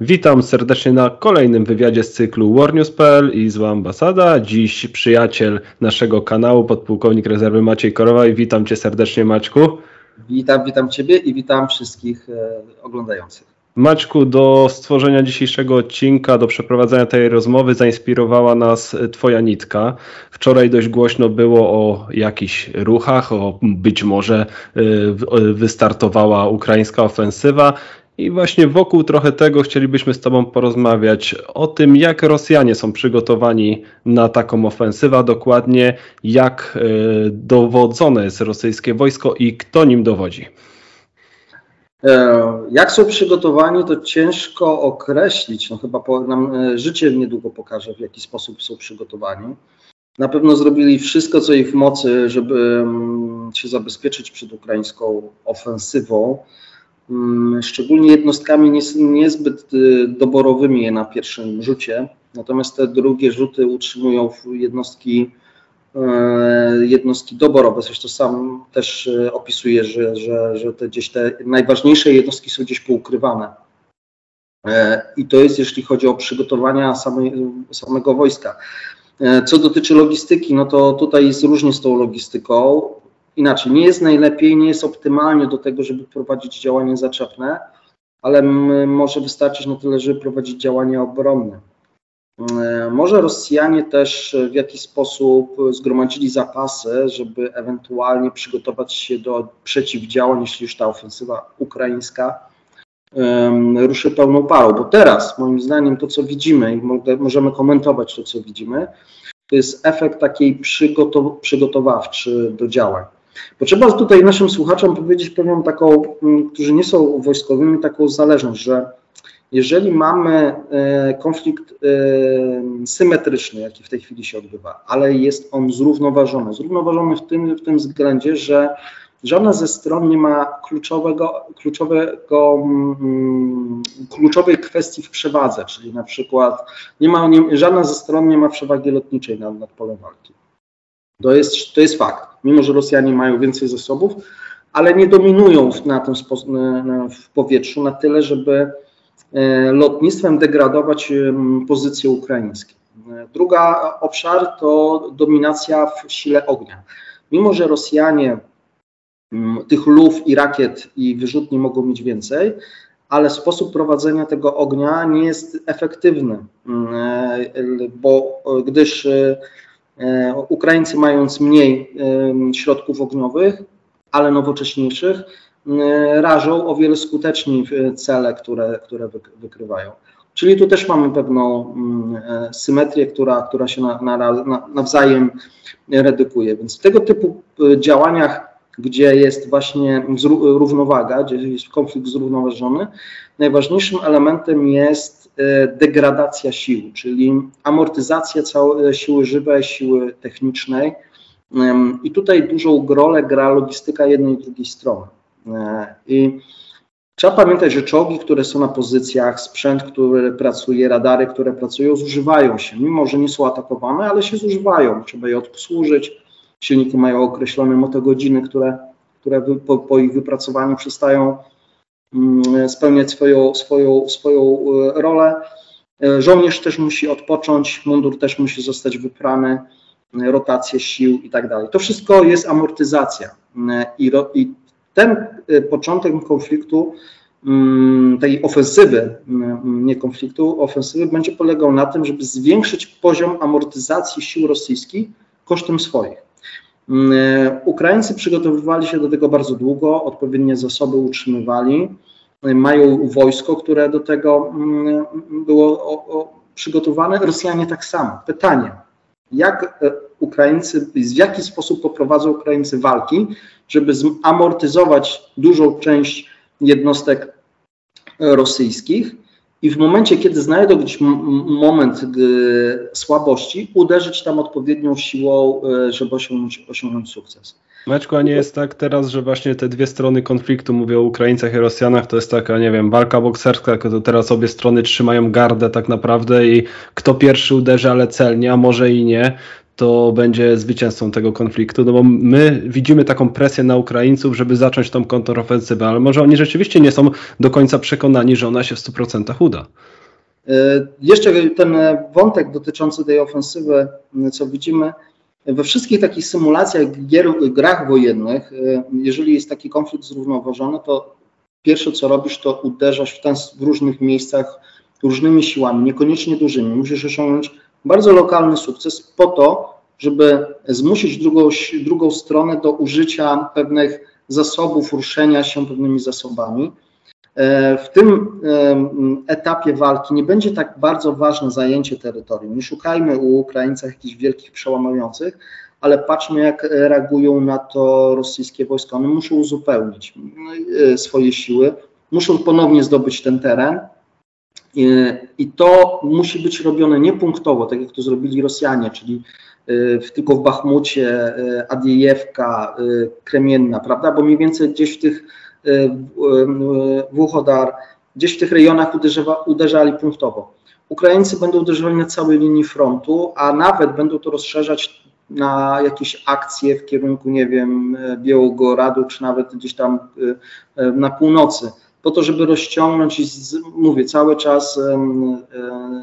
Witam serdecznie na kolejnym wywiadzie z cyklu warnews.pl i zła ambasada. Dziś przyjaciel naszego kanału, podpułkownik rezerwy Maciej Korowaj. Witam cię serdecznie Maćku. Witam, witam ciebie i witam wszystkich e, oglądających. Maćku, do stworzenia dzisiejszego odcinka, do przeprowadzenia tej rozmowy zainspirowała nas Twoja nitka. Wczoraj dość głośno było o jakichś ruchach, o być może e, wystartowała ukraińska ofensywa. I właśnie wokół trochę tego chcielibyśmy z Tobą porozmawiać o tym, jak Rosjanie są przygotowani na taką ofensywę, dokładnie jak e, dowodzone jest rosyjskie wojsko i kto nim dowodzi. E, jak są przygotowani, to ciężko określić. No chyba nam e, życie niedługo pokaże, w jaki sposób są przygotowani. Na pewno zrobili wszystko, co ich w mocy, żeby mm, się zabezpieczyć przed ukraińską ofensywą. Mm, szczególnie jednostkami niezbyt y, doborowymi na pierwszym rzucie. Natomiast te drugie rzuty utrzymują jednostki, e, jednostki doborowe. Zresztą sam też e, opisuje, że, że, że te gdzieś te najważniejsze jednostki są gdzieś poukrywane. E, I to jest jeśli chodzi o przygotowania samej, samego wojska. Co dotyczy logistyki, no to tutaj jest różnie z tą logistyką inaczej, nie jest najlepiej, nie jest optymalnie do tego, żeby prowadzić działanie zaczepne, ale może wystarczyć na tyle, żeby prowadzić działania obronne. E, może Rosjanie też w jakiś sposób zgromadzili zapasy, żeby ewentualnie przygotować się do przeciwdziałań, jeśli już ta ofensywa ukraińska ruszy pełną parą. Bo teraz, moim zdaniem, to co widzimy i możemy komentować to, co widzimy, to jest efekt takiej przygotow przygotowawczy do działań. Potrzeba tutaj naszym słuchaczom powiedzieć pewną taką, mm, którzy nie są wojskowymi, taką zależność, że jeżeli mamy e, konflikt e, symetryczny, jaki w tej chwili się odbywa, ale jest on zrównoważony, zrównoważony w tym, w tym względzie, że żadna ze stron nie ma kluczowego, kluczowego, mm, kluczowej kwestii w przewadze, czyli na przykład nie ma, nie, żadna ze stron nie ma przewagi lotniczej nad, nad polem walki. To jest, to jest fakt mimo że Rosjanie mają więcej zasobów, ale nie dominują na tym w powietrzu na tyle, żeby e, lotnictwem degradować pozycje ukraińskie. Druga obszar to dominacja w sile ognia. Mimo, że Rosjanie tych luf i rakiet i wyrzutni mogą mieć więcej, ale sposób prowadzenia tego ognia nie jest efektywny, e, bo gdyż e, E, Ukraińcy mając mniej środków ogniowych, ale nowocześniejszych, rażą o wiele skuteczniej cele, które, które wykrywają. Czyli tu też mamy pewną e, symetrię, która, która się na, na, nawzajem redukuje. Więc w tego typu e, działaniach, gdzie jest właśnie równowaga, gdzie jest konflikt zrównoważony, najważniejszym elementem jest E, degradacja sił, czyli amortyzacja całej siły żywej, siły technicznej. I tutaj dużą rolę gra logistyka jednej i drugiej strony. E, I trzeba pamiętać, że czołgi, które są na pozycjach, sprzęt, który pracuje, radary, które pracują, zużywają się, mimo że nie są atakowane, ale się zużywają. Trzeba je obsłużyć. Silniki mają określone motogodziny, które, które po, po ich wypracowaniu przestają spełniać swoją, swoją, swoją e, rolę. E, żołnierz też musi odpocząć, mundur też musi zostać wyprany, e, rotacje sił i tak dalej. To wszystko jest amortyzacja i, i ten początek konfliktu, mm, tej ofensywy, mm, nie konfliktu, ofensywy będzie polegał na tym, żeby zwiększyć poziom amortyzacji sił rosyjskich kosztem swoich. Mm, e, Ukraińcy przygotowywali się do tego bardzo długo, odpowiednie zasoby utrzymywali, mają wojsko, które do tego mm, było przygotowane, Rosjanie tak samo. Pytanie, jak e, Ukraińcy, w jaki sposób poprowadzą Ukraińcy walki, żeby zamortyzować dużą część jednostek rosyjskich i w momencie, kiedy znajdą gdzieś moment słabości, uderzyć tam odpowiednią siłą, e, żeby osiągnąć, osiągnąć sukces. Maćku, a nie jest tak teraz, że właśnie te dwie strony konfliktu, mówię o Ukraińcach i Rosjanach, to jest taka, nie wiem, walka bokserska, to teraz obie strony trzymają gardę tak naprawdę i kto pierwszy uderzy, ale celnie, a może i nie, to będzie zwycięzcą tego konfliktu, no bo my widzimy taką presję na Ukraińców, żeby zacząć tą kontrofensywę, ale może oni rzeczywiście nie są do końca przekonani, że ona się w 100% uda. E, jeszcze ten wątek dotyczący tej ofensywy, co widzimy, we wszystkich takich symulacjach, gier, grach wojennych, e, jeżeli jest taki konflikt zrównoważony, to pierwsze co robisz, to uderzasz w, ten, w różnych miejscach różnymi siłami, niekoniecznie dużymi. Musisz osiągnąć bardzo lokalny sukces po to, żeby zmusić drugą, drugą stronę do użycia pewnych zasobów, ruszenia się pewnymi zasobami. E, w tym etapie walki nie będzie tak bardzo ważne zajęcie terytorium. Nie szukajmy u Ukraińców jakichś wielkich przełamujących, ale patrzmy, jak reagują na to rosyjskie wojska. One muszą uzupełnić e, swoje siły, muszą ponownie zdobyć ten teren. E, I to musi być robione nie punktowo, tak jak to zrobili Rosjanie, czyli tylko w Bachmucie, Adiejewka, Kremienna, prawda? Bo mniej więcej gdzieś w tych Wuchodar, gdzieś w tych rejonach uderzywa, uderzali punktowo. Ukraińcy będą uderzali na całej linii frontu, a nawet będą to rozszerzać na jakieś akcje w kierunku, nie wiem, Białogoradu, czy nawet gdzieś tam e, na północy, po to, żeby rozciągnąć i, z, mówię, cały czas e,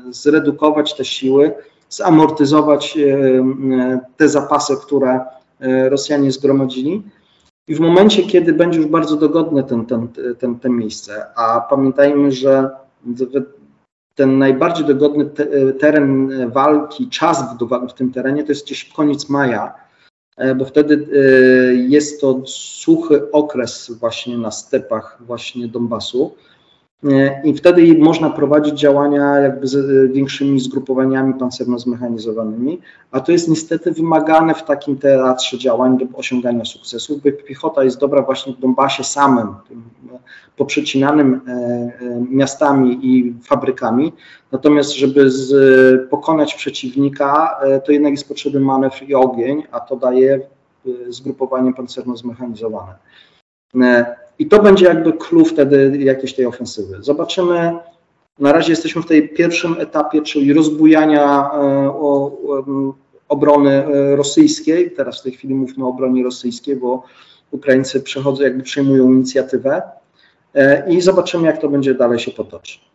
zredukować te siły, zamortyzować e, te zapasy, które Rosjanie zgromadzili. I w momencie, kiedy będzie już bardzo dogodne ten, ten, ten, ten miejsce, a pamiętajmy, że ten najbardziej dogodny teren walki, czas w tym terenie to jest gdzieś koniec maja, e, bo wtedy e, jest to suchy okres właśnie na stepach właśnie Donbasu. E, I wtedy można prowadzić działania jakby z e, większymi zgrupowaniami pancerno-zmechanizowanymi, a to jest niestety wymagane w takim teatrze działań do osiągania sukcesów, bo piechota jest dobra właśnie w Donbasie samym, e, poprzecinanym miastami i fabrykami, natomiast żeby z, pokonać przeciwnika, to jednak jest potrzebny manewr i ogień, a to daje zgrupowanie pancerno-zmechanizowane. I to będzie jakby clue wtedy jakiejś tej ofensywy. Zobaczymy. Na razie jesteśmy w tej pierwszym etapie, czyli rozbujania e, obrony e, rosyjskiej. Teraz w tej chwili mówmy o obronie rosyjskiej, bo Ukraińcy przechodzą, jakby przejmują inicjatywę e, i zobaczymy, jak to będzie dalej się potoczyć.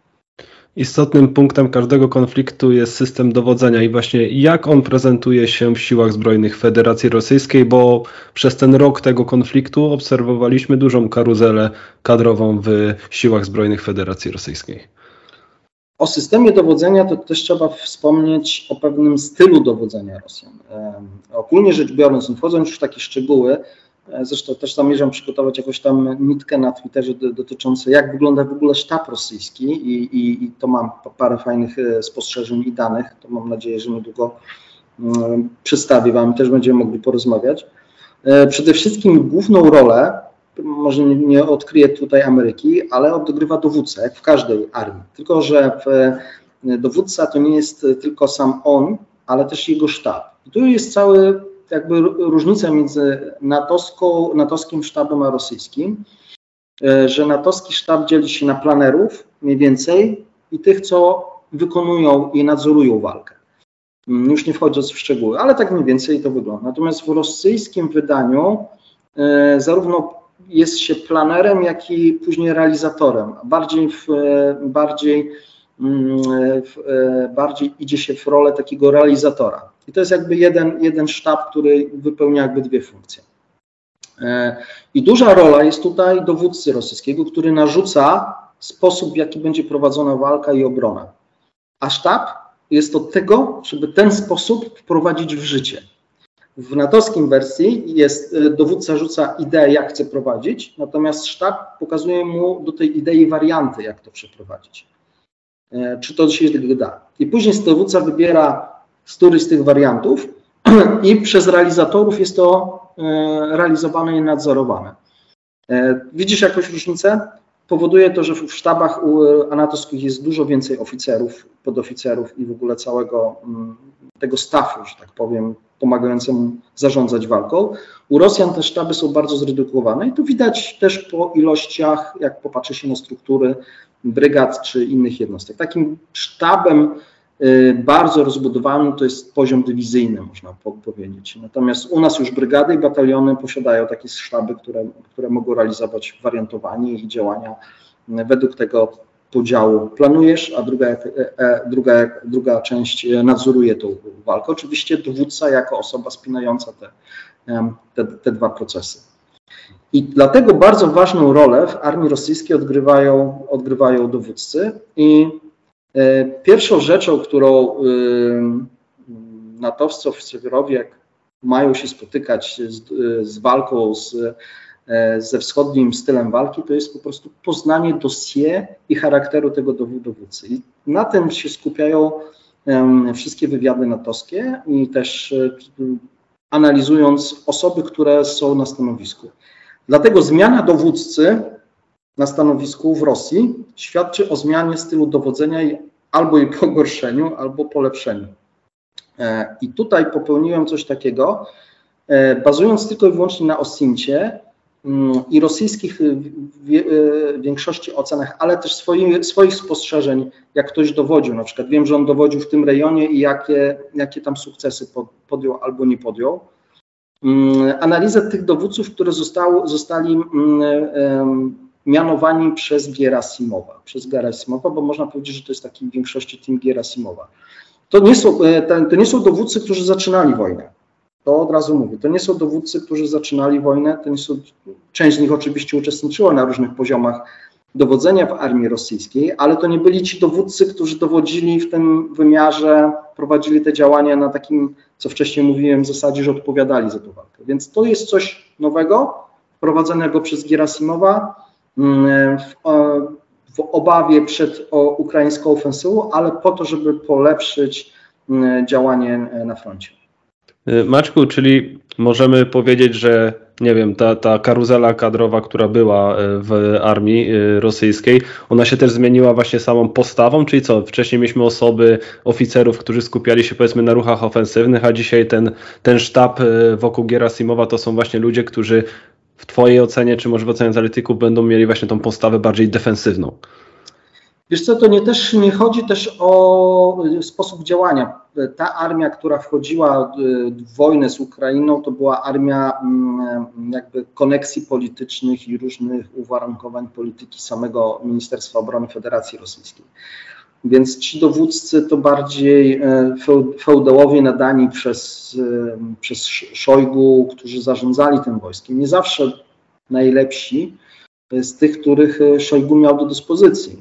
Istotnym punktem każdego konfliktu jest system dowodzenia i właśnie jak on prezentuje się w siłach zbrojnych Federacji Rosyjskiej, bo przez ten rok tego konfliktu obserwowaliśmy dużą karuzelę kadrową w siłach zbrojnych Federacji Rosyjskiej. O systemie dowodzenia to też trzeba wspomnieć o pewnym stylu dowodzenia Rosjan. Ogólnie rzecz biorąc, nie wchodząc już w takie szczegóły, zresztą też zamierzam przygotować jakąś tam nitkę na Twitterze dotyczącą jak wygląda w ogóle sztab rosyjski i, i, i to mam parę fajnych e, spostrzeżeń i danych. To mam nadzieję, że niedługo mm, przedstawię Wam, też będziemy mogli porozmawiać. E, przede wszystkim główną rolę, może nie, nie odkryję tutaj Ameryki, ale odgrywa dowódca, jak w każdej armii. Tylko, że dowódca to nie jest tylko sam on, ale też jego sztab. I tu jest cały jakby różnica między natowską, natowskim sztabem a rosyjskim, e, że natowski sztab dzieli się na planerów mniej więcej i tych, co wykonują i nadzorują walkę. Mm, już nie wchodząc w szczegóły, ale tak mniej więcej to wygląda. Natomiast w rosyjskim wydaniu e, zarówno jest się planerem, jak i później realizatorem. Bardziej, w, e, bardziej, mm, w, bardziej idzie się w rolę takiego realizatora. I to jest jakby jeden, jeden sztab, który wypełnia jakby dwie funkcje. E, I duża rola jest tutaj dowódcy rosyjskiego, który narzuca sposób, w jaki będzie prowadzona walka i obrona. A sztab jest od tego, żeby ten sposób wprowadzić w życie. W natowskim wersji jest e, dowódca rzuca ideę, jak chce prowadzić, natomiast sztab pokazuje mu do tej idei warianty, jak to przeprowadzić. E, czy to się da. I później dowódca wybiera z z tych wariantów i przez realizatorów jest to e, realizowane i nadzorowane. E, widzisz jakąś różnicę? Powoduje to, że w sztabach anatowskich jest dużo więcej oficerów, podoficerów i w ogóle całego mm, tego stafu, że tak powiem, pomagającemu zarządzać walką. U Rosjan te sztaby są bardzo zredukowane i to widać też po ilościach, jak popatrzy się na struktury brygad czy innych jednostek. Takim sztabem bardzo rozbudowany to jest poziom dywizyjny, można powiedzieć. Natomiast u nas już brygady i bataliony posiadają takie sztaby, które, które mogą realizować wariantowanie i działania według tego podziału planujesz, a druga, druga, druga część nadzoruje tą walkę. Oczywiście dowódca jako osoba spinająca te, te, te dwa procesy. I dlatego bardzo ważną rolę w armii rosyjskiej odgrywają, odgrywają dowódcy. I e, pierwszą rzeczą, którą e, natowcy, oficerowie mają się spotykać z, z walką z, e, ze wschodnim stylem walki, to jest po prostu poznanie dossier i charakteru tego dowódcy. I na tym się skupiają wszystkie wywiady natowskie i też analizując osoby, które są na stanowisku. Dlatego zmiana dowódcy na stanowisku w Rosji świadczy o zmianie stylu dowodzenia i albo jej pogorszeniu, albo polepszeniu. E, I tutaj popełniłem coś takiego, e, bazując tylko i wyłącznie na Osincie mm, i rosyjskich e, większości ocenach, ale też swoich, swoich spostrzeżeń, jak ktoś dowodził, na przykład wiem, że on dowodził w tym rejonie i jakie, jakie tam sukcesy podjął albo nie podjął. Mm, analizę tych dowódców, które zostało, zostali mm, mianowani przez Gerasimowa, przez Gerasimowa, bo można powiedzieć, że to jest taki w większości team Gerasimowa. To nie, są, e, to nie są dowódcy, którzy zaczynali wojnę. To od razu mówię. To nie są dowódcy, którzy zaczynali wojnę. To nie są, część z nich oczywiście uczestniczyła na różnych poziomach dowodzenia w armii rosyjskiej, ale to nie byli ci dowódcy, którzy dowodzili w tym wymiarze, prowadzili te działania na takim, co wcześniej mówiłem, zasadzie, że odpowiadali za tę walkę. Więc to jest coś nowego, wprowadzonego przez Gerasimowa mm, w, w obawie przed ukraińską ofensywą, ale po to, żeby polepszyć mm, działanie na froncie. Maczku, czyli możemy powiedzieć, że nie wiem, ta, ta karuzela kadrowa, która była e, w armii e, rosyjskiej, ona się też zmieniła właśnie samą postawą, czyli co, wcześniej mieliśmy osoby, oficerów, którzy skupiali się powiedzmy na ruchach ofensywnych, a dzisiaj ten, ten sztab e, wokół Gerasimowa to są właśnie ludzie, którzy w Twojej ocenie, czy może w ocenie analityków będą mieli właśnie tą postawę bardziej defensywną. Wiesz co, to nie, też, nie chodzi też o sposób działania. Ta armia, która wchodziła w wojnę z Ukrainą, to była armia mm, jakby koneksji politycznych i różnych uwarunkowań polityki samego Ministerstwa Obrony Federacji Rosyjskiej. Więc ci dowódcy to bardziej e, feudałowie nadani przez, e, przez Szojgu, którzy zarządzali tym wojskiem. Nie zawsze najlepsi z tych, których Szojgu miał do dyspozycji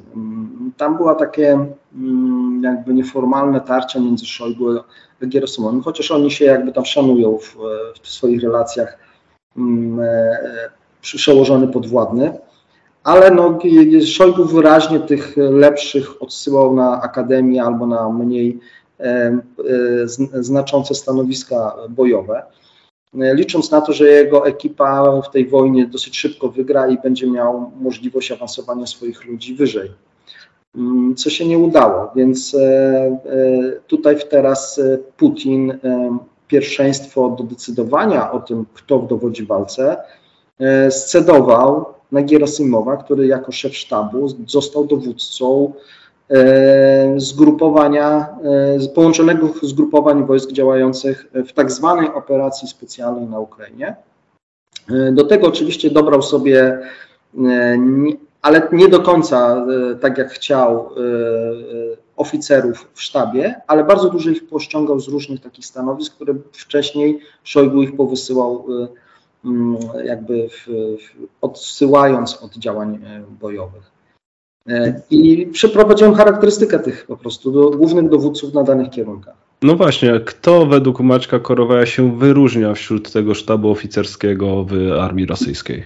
tam była takie mm, jakby nieformalne tarcie między Szojgu a Gierasimonem, chociaż oni się jakby tam szanują w, w swoich relacjach mm, e, przełożony podwładny, ale no, Szojgu wyraźnie tych lepszych odsyłał na akademię albo na mniej e, e, znaczące stanowiska bojowe, licząc na to, że jego ekipa w tej wojnie dosyć szybko wygra i będzie miał możliwość awansowania swoich ludzi wyżej. Mm, co się nie udało. Więc e, e, tutaj teraz e, Putin pierwszeństwo do decydowania o tym, kto dowodzi walce, scedował na Gierasimowa, który jako szef sztabu został dowódcą zgrupowania, połączonego zgrupowań wojsk działających w tak zwanej operacji specjalnej na Ukrainie. Do tego oczywiście dobrał sobie ale nie do końca e, tak jak chciał e, e, oficerów w sztabie, ale bardzo dużo ich pościągał z różnych takich stanowisk, które wcześniej Szojgu ich powysyłał jakby w, odsyłając od działań bojowych. I przeprowadziłem charakterystykę tych po prostu do, głównych dowódców na danych kierunkach. No właśnie, kto według Maćka Korowaja się wyróżnia wśród tego sztabu oficerskiego w armii rosyjskiej?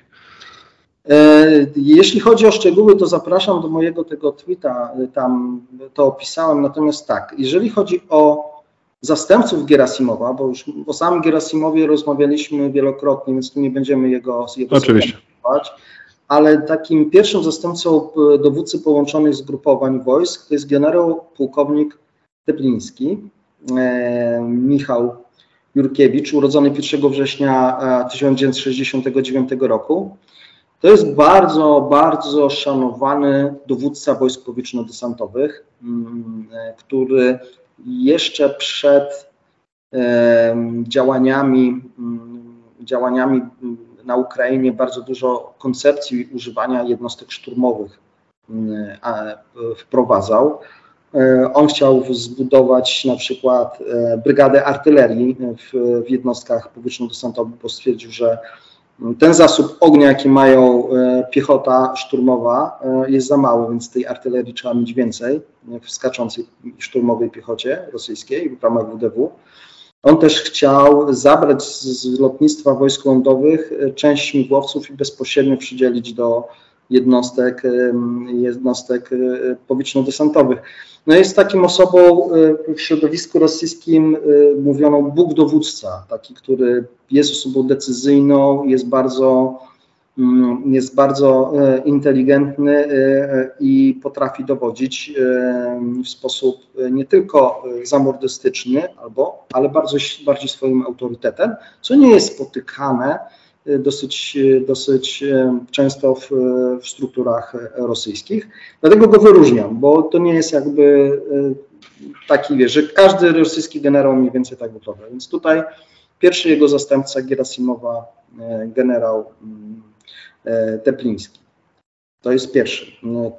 E, jeśli chodzi o szczegóły, to zapraszam do mojego tego tweeta, e, tam to opisałem. Natomiast tak, jeżeli chodzi o zastępców Gerasimowa, bo już o samym Gerasimowie rozmawialiśmy wielokrotnie, więc tu nie będziemy jego, jego Oczywiście. ale takim pierwszym zastępcą e, dowódcy połączonych zgrupowań wojsk to jest generał pułkownik Tepliński, e, Michał Jurkiewicz, urodzony 1 września 1969 roku. To jest bardzo, bardzo szanowany dowódca wojsk powietrzno-desantowych, mm, który jeszcze przed działaniami, mm, działaniami na Ukrainie bardzo dużo koncepcji używania jednostek szturmowych mm, wprowadzał. E, on chciał zbudować na przykład e, brygadę artylerii w, w jednostkach powietrzno-desantowych, bo stwierdził, że ten zasób ognia, jaki mają e, piechota szturmowa, jest za mały, więc tej artylerii trzeba mieć więcej w skaczącej szturmowej piechocie rosyjskiej w ramach WDW. On też chciał zabrać z lotnictwa wojsk lądowych część śmigłowców i bezpośrednio przydzielić do jednostek, jednostek powietrzno-desantowych. No jest takim osobą y, w środowisku rosyjskim y, mówiono Bóg dowódca, taki, który jest osobą decyzyjną, jest bardzo, mm, jest bardzo inteligentny i potrafi dowodzić w sposób nie tylko zamordystyczny, albo, ale bardzo, bardziej swoim autorytetem, co nie jest spotykane dosyć, dosyć e, często w, w strukturach rosyjskich. Dlatego go wyróżniam, bo to nie jest jakby e, taki, wiesz, że każdy rosyjski generał mniej więcej tak gotowy. Więc tutaj pierwszy jego zastępca Gerasimowa, e, generał mm, Tepliński. To jest pierwszy.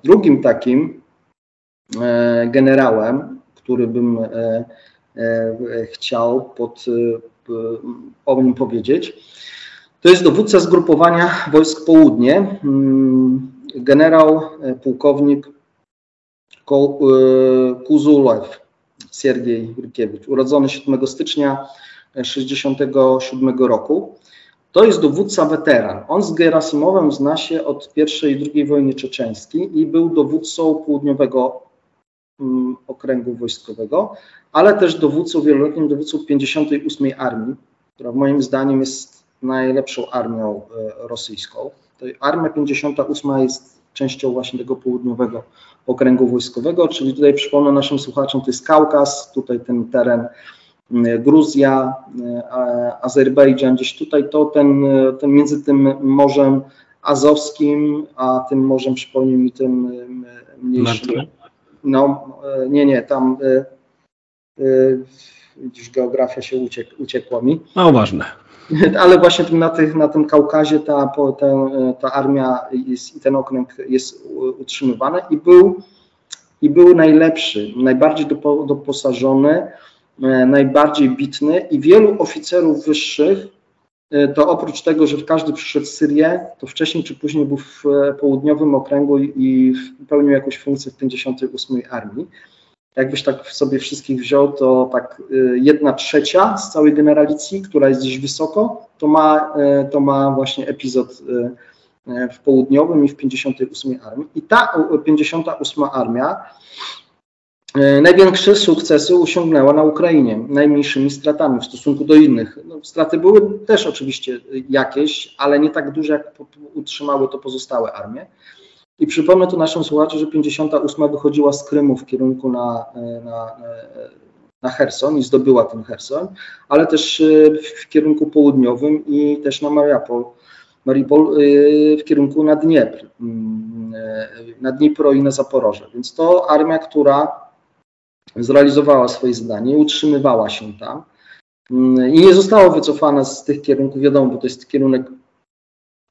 Drugim takim generałem, który bym chciał pod, o nim powiedzieć, to jest dowódca zgrupowania wojsk południe, mm, generał e, pułkownik e, Kuzulew Siergiej Rykiewicz, urodzony 7 stycznia 1967 roku. To jest dowódca weteran. On z Gerasimowem zna się od I i II wojny czeczeńskiej i był dowódcą południowego mm, okręgu wojskowego, ale też dowódcą, wieloletnim dowódcą 58 Armii, która moim zdaniem jest najlepszą armią e, rosyjską. Armia 58 jest częścią właśnie tego południowego okręgu wojskowego, czyli tutaj przypomnę naszym słuchaczom, to jest Kaukaz, tutaj ten teren Gruzja, e, Azerbejdżan, gdzieś tutaj to ten, ten między tym Morzem Azowskim, a tym morzem, przypomnij mi, tym mniejszym. No, e, nie, nie, tam widzisz, geografia się uciek, uciekła mi. No, ważne. ale właśnie na, tych, na tym Kaukazie ta, ta, ta armia jest, i ten okręg jest utrzymywany i był, i był najlepszy, najbardziej doposażony, e, najbardziej bitny i wielu oficerów wyższych e, to oprócz tego, że każdy przyszedł z Syrię, to wcześniej czy później był w e, południowym okręgu i pełnił jakąś funkcję w 58 Armii jakbyś tak sobie wszystkich wziął, to tak y, jedna trzecia z całej generalicji, która jest gdzieś wysoko, to ma, y, to ma właśnie epizod y, w południowym i w 58 armii. I ta 58 armia największe sukcesy osiągnęła na Ukrainie, najmniejszymi stratami w stosunku do innych. No, straty były też oczywiście jakieś, ale nie tak duże, jak utrzymały to pozostałe armie. I przypomnę tu naszym słuchaczom, że 58 wychodziła z Krymu w kierunku na, na, na Herson i zdobyła ten Herson, ale też e, w kierunku południowym i też na Mariupol, Mariupol e, w kierunku na Dniepr, mm, e, na Dnipro i na Zaporoże. Więc to armia, która zrealizowała swoje zadanie, utrzymywała się tam mm, i nie została wycofana z tych kierunków, wiadomo, bo to jest kierunek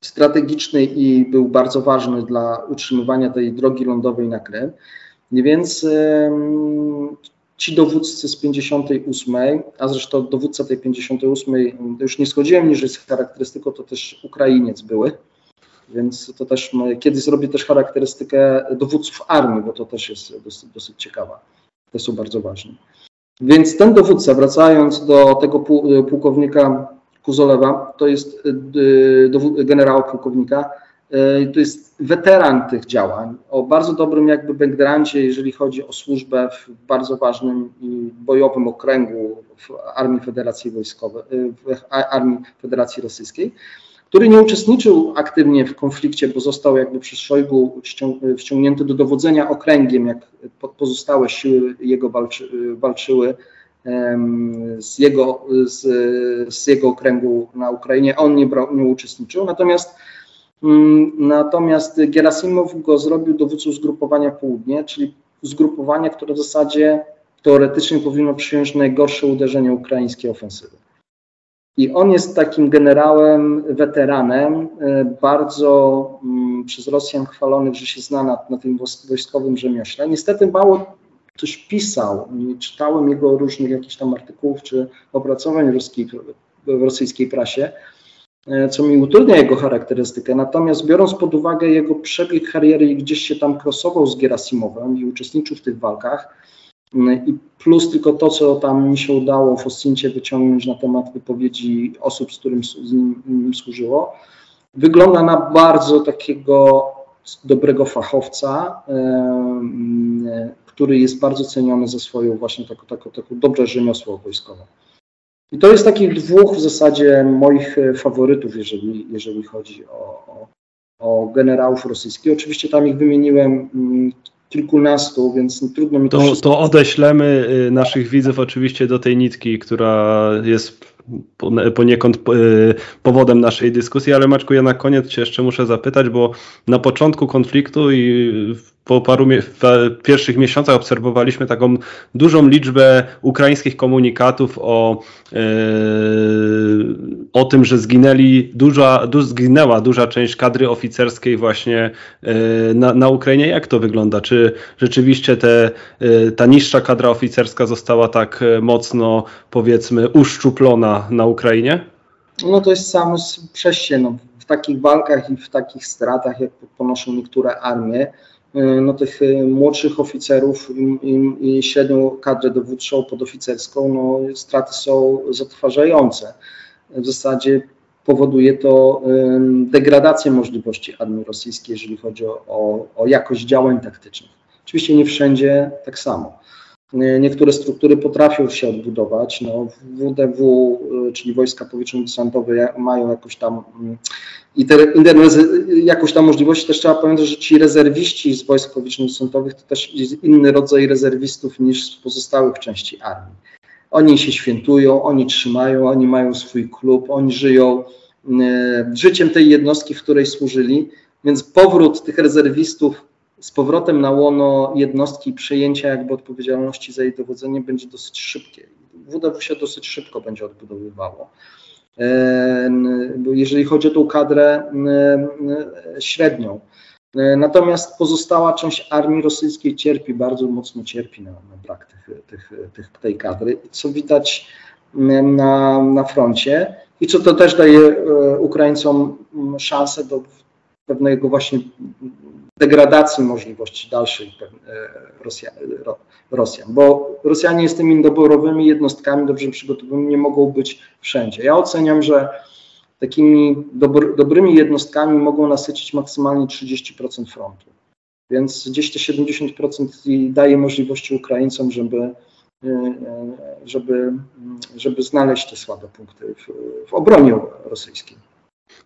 strategiczny i był bardzo ważny dla utrzymywania tej drogi lądowej na Krym. Więc ci dowódcy z 58, a zresztą dowódca tej 58, już nie schodziłem niż jest charakterystyką, to też Ukrainiec były, więc to też kiedyś zrobię też charakterystykę dowódców armii, bo to też jest dosyć, dosyć ciekawa. To są bardzo ważne. Więc ten dowódca, wracając do tego pułkownika Kuzolewa, to jest y, generała pułkownika, y, to jest weteran tych działań, o bardzo dobrym jakby backgroundzie, jeżeli chodzi o służbę w bardzo ważnym i bojowym okręgu w Armii Federacji Wojskowej, y, w Armii Federacji Rosyjskiej, który nie uczestniczył aktywnie w konflikcie, bo został jakby przez Szojgu wciągnięty do dowodzenia okręgiem, jak pozostałe siły jego walczy, walczyły z jego, z, z jego okręgu na Ukrainie. On nie, brał, nie uczestniczył, natomiast Mm, natomiast Gerasimow go zrobił dowódcą zgrupowania Południe, czyli zgrupowania, które w zasadzie teoretycznie powinno przyjąć najgorsze uderzenie ukraińskiej ofensywy. I on jest takim generałem, weteranem, e, bardzo mm, przez Rosjan chwalony, że się zna na, na tym wojskowym rzemiośle. Niestety mało ktoś pisał, czytałem jego różnych jakichś tam artykułów czy opracowań w rosyjskiej prasie, e, co mi utrudnia jego charakterystykę. Natomiast biorąc pod uwagę jego przebieg kariery i gdzieś się tam krosował z Gerasimowem i uczestniczył w tych walkach, i plus tylko to, co tam mi się udało w Oscincie wyciągnąć na temat wypowiedzi osób, z którym z nim, służyło, wygląda na bardzo takiego dobrego fachowca, który jest bardzo ceniony za swoją właśnie taką, taką, taką dobre rzemiosło wojskowe. I to jest takich dwóch w zasadzie moich faworytów, jeżeli, jeżeli chodzi o, o, o generałów rosyjskich. Oczywiście tam ich wymieniłem mm, kilkunastu, więc trudno mi to. To, to odeślemy y, naszych widzów oczywiście do tej nitki, która jest poniekąd y, powodem naszej dyskusji, ale Maczku, ja na koniec Cię jeszcze muszę zapytać, bo na początku konfliktu i po paru pierwszych miesiącach obserwowaliśmy taką dużą liczbę ukraińskich komunikatów o, yy, o tym, że zginęli duża, du, zginęła duża część kadry oficerskiej właśnie yy, na, na Ukrainie. Jak to wygląda? Czy rzeczywiście te, ta niższa kadra oficerska została tak mocno, powiedzmy, uszczuplona na Ukrainie? No to jest samo przejście. No, w takich walkach i w takich stratach, jak ponoszą niektóre armie, Y, no, tych y, młodszych oficerów i, i średnią kadrę dowódczą, podoficerską, no, straty są zatrważające. W zasadzie powoduje to degradację możliwości armii rosyjskiej, jeżeli chodzi o, o jakość działań taktycznych. Oczywiście nie wszędzie tak samo. Y, niektóre struktury potrafią się odbudować. No, WDW, czyli Wojska Powietrzno-Desantowe, mają jakoś tam mm, i te jakoś tam możliwości też trzeba pamiętać, że ci rezerwiści z wojsk powietrzno-desantowych to też inny rodzaj rezerwistów niż z pozostałych części armii. Oni się świętują, oni trzymają, oni mają swój klub, oni żyją e, życiem tej jednostki, w której służyli, więc powrót tych rezerwistów z powrotem na łono jednostki przejęcia jakby odpowiedzialności za jej dowodzenie będzie dosyć szybkie. WDW się dosyć szybko będzie odbudowywało jeżeli chodzi o tą kadrę średnią. Natomiast pozostała część armii rosyjskiej cierpi, bardzo mocno cierpi na, na brak tych, tych, tych, tej kadry, co widać na, na froncie i co to też daje e, Ukraińcom szansę do pewnego właśnie degradacji możliwości dalszej e, Rosjan, Rosjan, bo Rosjanie z tymi doborowymi jednostkami dobrze przygotowanymi nie mogą być wszędzie. Ja oceniam, że takimi dobr, dobrymi jednostkami mogą nasycić maksymalnie 30% frontu. Więc gdzieś te 70% daje możliwości Ukraińcom, żeby, e, e, żeby, żeby znaleźć te słabe punkty w, w obronie rosyjskiej.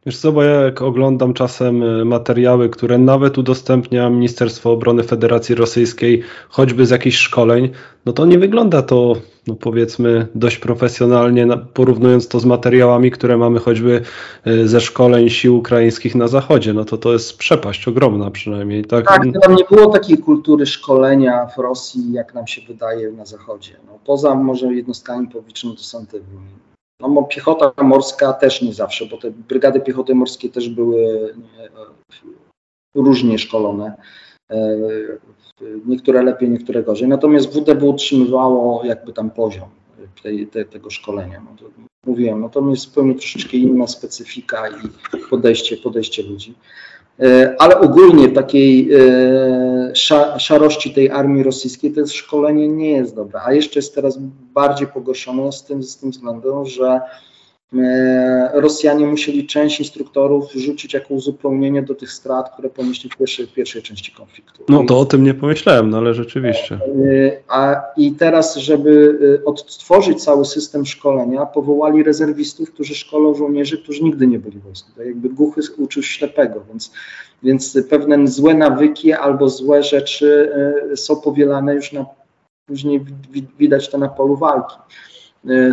Wiesz co, bo ja jak oglądam czasem y, materiały, które nawet udostępnia Ministerstwo Obrony Federacji Rosyjskiej, choćby z jakichś szkoleń, no to nie wygląda to, no powiedzmy, dość profesjonalnie, porównując to z materiałami, które mamy choćby y, ze szkoleń sił ukraińskich na Zachodzie. No to to jest przepaść ogromna przynajmniej. Tak, tak tam nie było takiej kultury szkolenia w Rosji, jak nam się wydaje na Zachodzie. No, poza może jednostkami powietrzno-desantowymi no piechota morska też nie zawsze, bo te brygady piechoty morskiej też były różnie szkolone. E, niektóre lepiej, niektóre gorzej. Natomiast WDW utrzymywało jakby tam poziom tej, tej, tego szkolenia. No to mówiłem, natomiast zupełnie troszeczkę inna specyfika i podejście, podejście ludzi. E, ale ogólnie takiej e, szarości tej armii rosyjskiej to szkolenie nie jest dobre, a jeszcze jest teraz bardziej pogorszone z tym, z tym że Rosjanie musieli część instruktorów rzucić jako uzupełnienie do tych strat, które ponieśli w pierwszej, pierwszej części konfliktu. No to o tym nie pomyślałem, no ale rzeczywiście. E, a i teraz, żeby e, odtworzyć cały system szkolenia, powołali rezerwistów, którzy szkolą żołnierzy, którzy nigdy nie byli w wojsku. Tak jakby głuchy uczył ślepego, więc, więc pewne złe nawyki albo złe rzeczy są powielane już na później widać to na polu walki.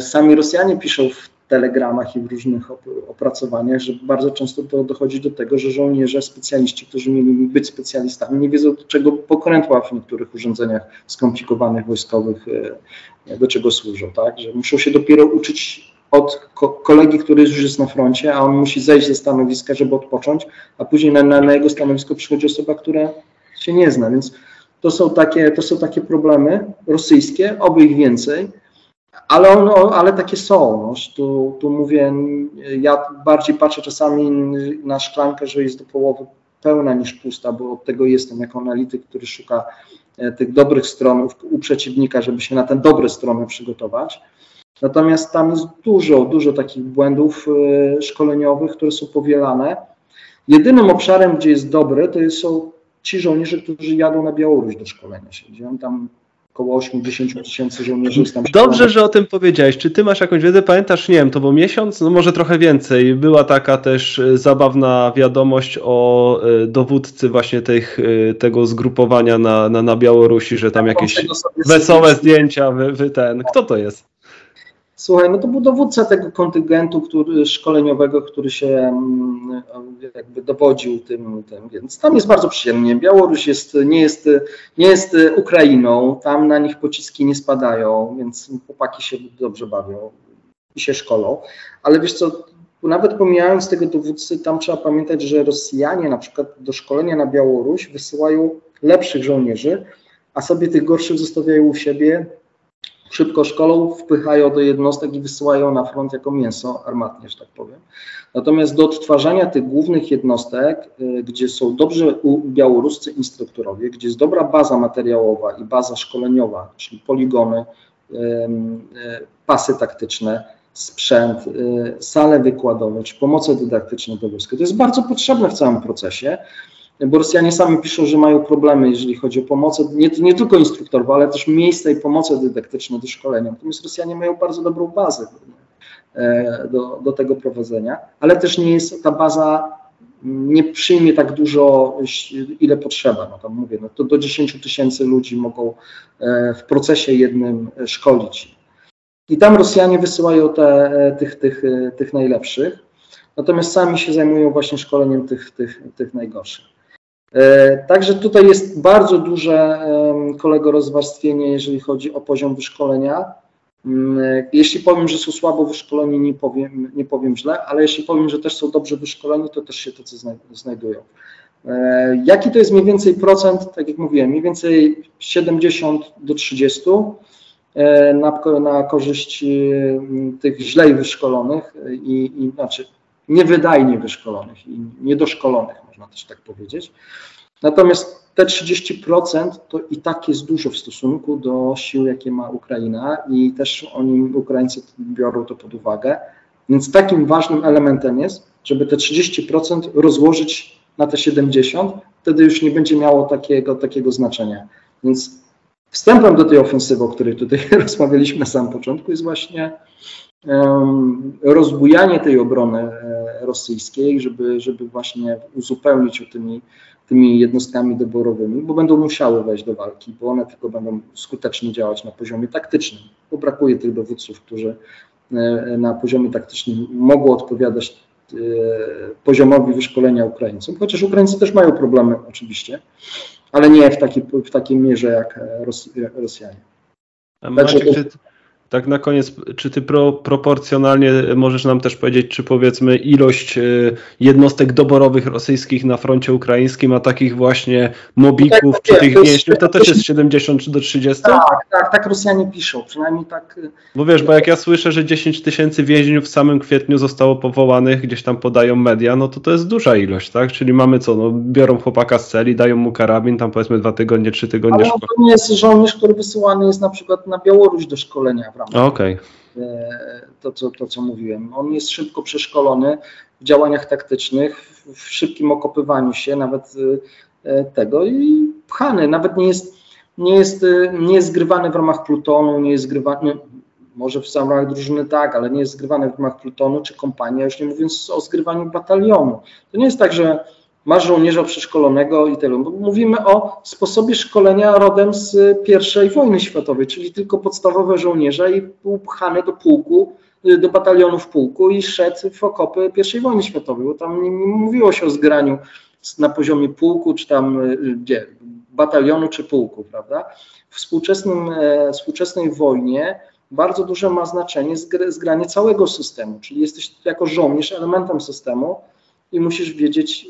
Sami Rosjanie piszą w telegramach i w różnych opracowaniach, że bardzo często to dochodzi do tego, że żołnierze, specjaliści, którzy mieli być specjalistami, nie wiedzą, do czego pokrętła w niektórych urządzeniach skomplikowanych wojskowych, e, do czego służą, tak? Że muszą się dopiero uczyć od ko kolegi, który już jest na froncie, a on musi zejść ze stanowiska, żeby odpocząć, a później na, na, na jego stanowisko przychodzi osoba, która się nie zna, więc to są takie, to są takie problemy rosyjskie, oby ich więcej, ale, on, ale takie są. No. Tu, tu mówię, ja bardziej patrzę czasami na szklankę, że jest do połowy pełna niż pusta, bo od tego jestem jako analityk, który szuka e, tych dobrych stron u przeciwnika, żeby się na te dobre strony przygotować. Natomiast tam jest dużo, dużo takich błędów e, szkoleniowych, które są powielane. Jedynym obszarem, gdzie jest dobry, to są ci żołnierze, którzy jadą na Białoruś do szkolenia się. Gdzie tam około 80 tysięcy żołnierzy jest tam Dobrze, że o tym powiedziałeś. Czy ty masz jakąś wiedzę? Pamiętasz, nie wiem, to był miesiąc? No może trochę więcej. Była taka też e, zabawna wiadomość o e, dowódcy właśnie tych, e, tego zgrupowania na, na, na Białorusi, że tam jakieś wesołe zdjęcia wy, wy ten. Kto to jest? Słuchaj, no to był dowódca tego kontyngentu który, szkoleniowego, który się mm, jakby dowodził tym, tym, więc tam jest bardzo przyjemnie. Białoruś jest, nie, jest, nie jest Ukrainą, tam na nich pociski nie spadają, więc chłopaki się dobrze bawią i się szkolą. Ale wiesz co, nawet pomijając tego dowódcy, tam trzeba pamiętać, że Rosjanie na przykład do szkolenia na Białoruś wysyłają lepszych żołnierzy, a sobie tych gorszych zostawiają u siebie szybko szkolą, wpychają do jednostek i wysyłają na front jako mięso armatnie, że tak powiem. Natomiast do odtwarzania tych głównych jednostek, y, gdzie są dobrze białoruscy instruktorowie, gdzie jest dobra baza materiałowa i baza szkoleniowa, czyli poligony, y, pasy taktyczne, sprzęt, y, sale wykładowe czy pomoce dydaktyczne do wojska, to jest bardzo potrzebne w całym procesie bo Rosjanie sami piszą, że mają problemy, jeżeli chodzi o pomoc, nie, nie tylko instruktorów, ale też miejsca i pomoce dydaktyczne do szkolenia. Natomiast Rosjanie mają bardzo dobrą bazę e, do, do tego prowadzenia, ale też nie jest ta baza nie przyjmie tak dużo, ile potrzeba. No tam mówię, no to do 10 tysięcy ludzi mogą e, w procesie jednym szkolić. I tam Rosjanie wysyłają te, e, tych, tych, tych najlepszych, natomiast sami się zajmują właśnie szkoleniem tych, tych, tych najgorszych. E, także tutaj jest bardzo duże kolego rozwarstwienie, jeżeli chodzi o poziom wyszkolenia. Mm, e, jeśli powiem, że są słabo wyszkoleni, nie powiem, nie powiem źle, ale jeśli powiem, że też są dobrze wyszkoleni, to też się tacy znajdują. E, jaki to jest mniej więcej procent? Tak jak mówiłem, mniej więcej 70 do 30 na, na korzyść tych źle wyszkolonych i, i znaczy niewydajnie wyszkolonych i niedoszkolonych, można też tak powiedzieć. Natomiast te 30% to i tak jest dużo w stosunku do sił, jakie ma Ukraina i też oni, Ukraińcy biorą to pod uwagę. Więc takim ważnym elementem jest, żeby te 30% rozłożyć na te 70, wtedy już nie będzie miało takiego, takiego znaczenia. Więc wstępem do tej ofensywy, o której tutaj rozmawialiśmy na samym początku, jest właśnie rozbujanie tej obrony e, rosyjskiej, żeby, żeby właśnie uzupełnić tymi, tymi jednostkami doborowymi, bo będą musiały wejść do walki, bo one tylko będą skutecznie działać na poziomie taktycznym, bo brakuje tych dowódców, którzy e, na poziomie taktycznym mogą odpowiadać e, poziomowi wyszkolenia Ukraińców, chociaż Ukraińcy też mają problemy oczywiście, ale nie w takiej, w takiej mierze jak Rosjanie. Także to, tak na koniec, czy ty pro, proporcjonalnie możesz nam też powiedzieć, czy powiedzmy ilość e, jednostek doborowych rosyjskich na froncie ukraińskim, a takich właśnie mobików, tak, czy tak, tych więźniów, to też jest 70 do 30? Tak, tak, tak Rosjanie piszą, przynajmniej tak. E, bo wiesz, bo jak ja słyszę, że 10 tysięcy więźniów w samym kwietniu zostało powołanych, gdzieś tam podają media, no to to jest duża ilość, tak? Czyli mamy co, no biorą chłopaka z celi, dają mu karabin, tam powiedzmy dwa tygodnie, trzy tygodnie. Ale to nie jest żołnierz, który wysyłany jest na przykład na Białoruś do szkolenia, Okej. Okay. E, to, co, to, co mówiłem. On jest szybko przeszkolony w działaniach taktycznych, w szybkim okopywaniu się, nawet e, tego i pchany, nawet nie jest, nie jest, e, nie jest zgrywany w ramach plutonu, nie jest zgrywany, może w ramach drużyny tak, ale nie jest zgrywany w ramach plutonu czy kompanii, już nie mówiąc o zgrywaniu batalionu. To nie jest tak, że masz żołnierza przeszkolonego i tyle. Mówimy o sposobie szkolenia rodem z I wojny światowej, czyli tylko podstawowe żołnierze i był pchany do pułku do batalionu w pułku i szedł w okopy I wojny światowej, bo tam nie, nie mówiło się o zgraniu na poziomie pułku, czy tam gdzie, batalionu czy pułku, prawda? W współczesnym, współczesnej wojnie bardzo duże ma znaczenie zgranie całego systemu, czyli jesteś jako żołnierz elementem systemu i musisz wiedzieć,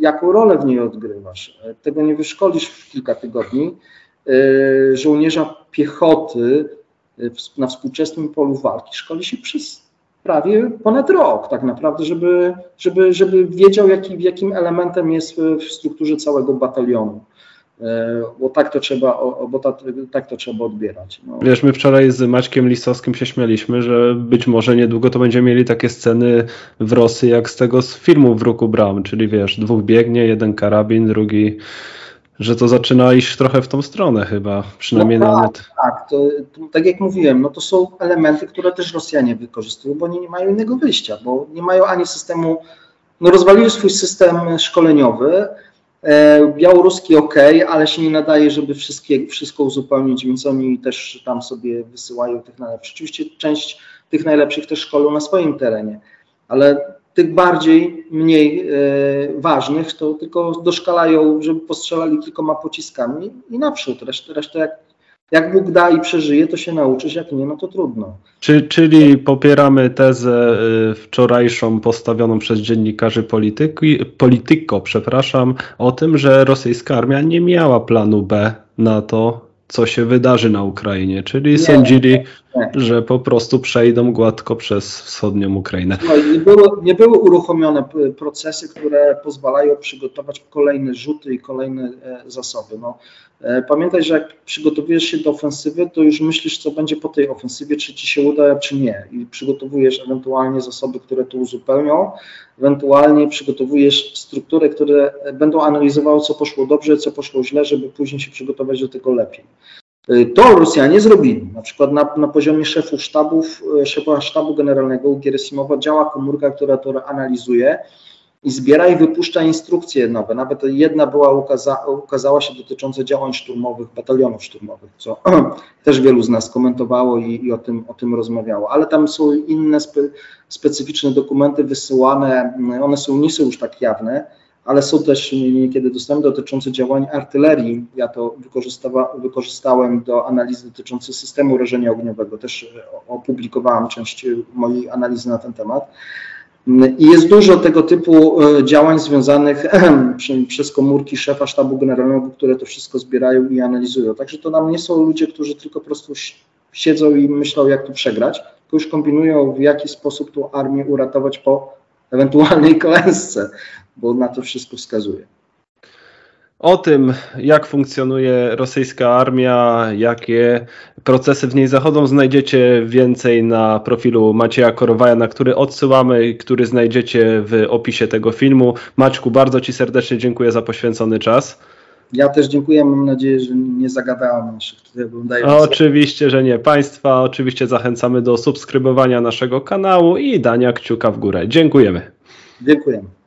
jaką rolę w niej odgrywasz. Tego nie wyszkolisz w kilka tygodni. E, żołnierza piechoty na współczesnym polu walki szkoli się przez prawie ponad rok tak naprawdę, żeby, żeby, żeby wiedział, jaki, jakim elementem jest w strukturze całego batalionu. E, bo tak to trzeba, bo tak, tak to trzeba odbierać. No. Wiesz, my wczoraj z Maćkiem Lisowskim się śmialiśmy, że być może niedługo to będziemy mieli takie sceny w Rosji jak z tego z filmu w Ruku Bram, czyli wiesz, dwóch biegnie, jeden karabin, drugi że to zaczyna iść trochę w tą stronę chyba, przynajmniej no tak, nawet. Tak, to, to, tak jak mówiłem, no to są elementy, które też Rosjanie wykorzystują, bo oni nie mają innego wyjścia, bo nie mają ani systemu, no rozwalili swój system szkoleniowy, białoruski ok, ale się nie nadaje, żeby wszystkie, wszystko uzupełnić, więc oni też tam sobie wysyłają tych najlepszych. Oczywiście część tych najlepszych też szkolą na swoim terenie, ale tych bardziej, mniej e, ważnych to tylko doszkalają, żeby postrzelali kilkoma pociskami i naprzód. Resztę, resztę jak jak Bóg da i przeżyje, to się nauczysz, jak nie, no to trudno. Czy, czyli popieramy tezę y, wczorajszą postawioną przez dziennikarzy polityki, Polityko, przepraszam, o tym, że rosyjska armia nie miała planu B na to, co się wydarzy na Ukrainie, czyli nie, sądzili. Że po prostu przejdą gładko przez wschodnią Ukrainę. No, nie, były, nie były uruchomione procesy, które pozwalają przygotować kolejne rzuty i kolejne e, zasoby. No, e, pamiętaj, że jak przygotowujesz się do ofensywy, to już myślisz, co będzie po tej ofensywie, czy ci się uda, czy nie. I przygotowujesz ewentualnie zasoby, które to uzupełnią, ewentualnie przygotowujesz struktury, które będą analizowały, co poszło dobrze, co poszło źle, żeby później się przygotować do tego lepiej. Y, to Rosjanie zrobili. Na przykład na, na poziomie szefów sztabów, y, szefa sztabu generalnego Gierasimowa działa komórka, która to analizuje i zbiera i wypuszcza instrukcje nowe. Nawet jedna była ukaza, ukazała się dotycząca działań szturmowych, batalionów szturmowych, co też wielu z nas komentowało i, i, o, tym, o tym rozmawiało. Ale tam są inne spe, specyficzne dokumenty wysyłane, one są, nie są już tak jawne, ale są też niekiedy dostępne dotyczące działań artylerii. Ja to wykorzystałem do analizy dotyczącej systemu rażenia ogniowego. Też opublikowałam część mojej analizy na ten temat. I jest dużo tego typu e, działań związanych przez komórki szefa sztabu generalnego, które to wszystko zbierają i analizują. Także to nam nie są ludzie, którzy tylko po prostu siedzą i myślą, jak tu przegrać, tylko już kombinują, w jaki sposób tą armię uratować po ewentualnej klęsce, bo na to wszystko wskazuje. O tym, jak funkcjonuje rosyjska armia, jakie procesy w niej zachodzą, znajdziecie więcej na profilu Macieja Korowaja, na który odsyłamy, który znajdziecie w opisie tego filmu. Maćku, bardzo Ci serdecznie dziękuję za poświęcony czas. Ja też dziękuję, mam nadzieję, że nie zagadałem naszych tutaj oglądających. Oczywiście, że nie. Państwa oczywiście zachęcamy do subskrybowania naszego kanału i dania kciuka w górę. Dziękujemy. Dziękujemy.